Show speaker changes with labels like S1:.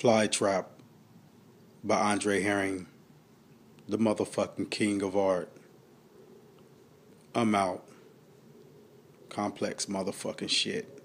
S1: Fly Trap by Andre Herring, the motherfucking king of art. I'm out. Complex motherfucking shit.